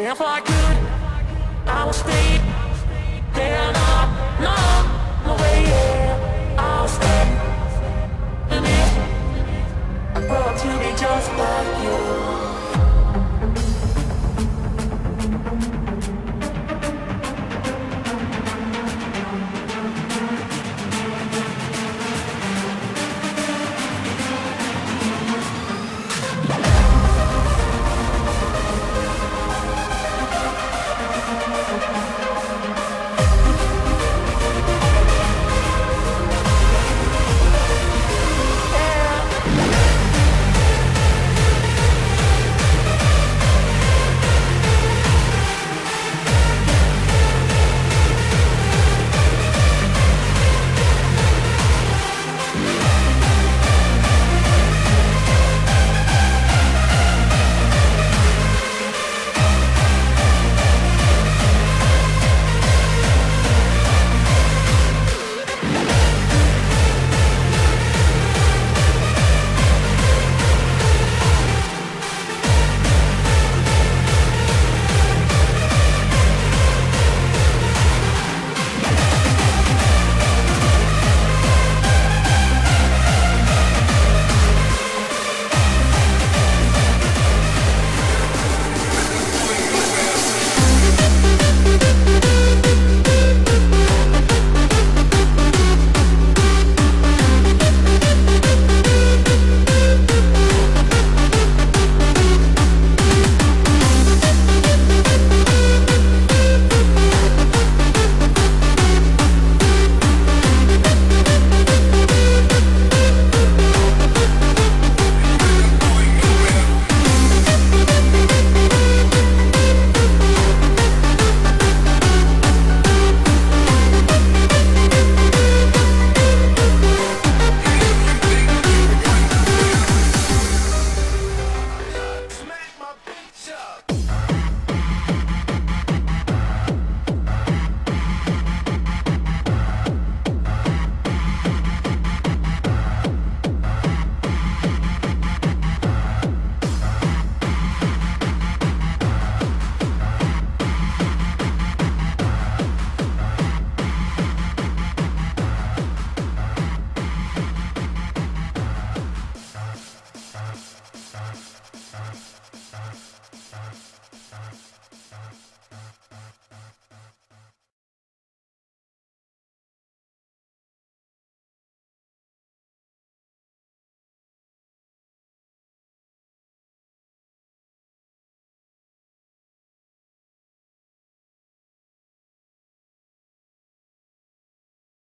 If I could, I would stay. Bye. Bye.